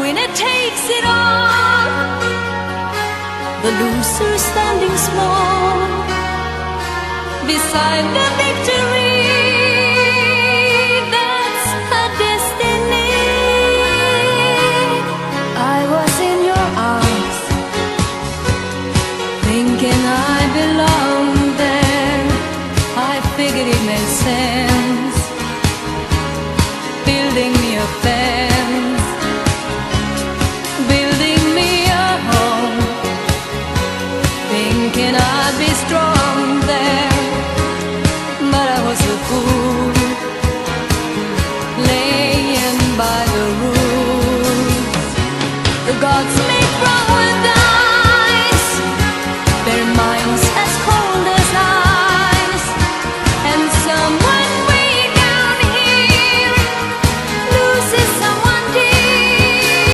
Winner takes it all, the loser standing small beside the victor. God's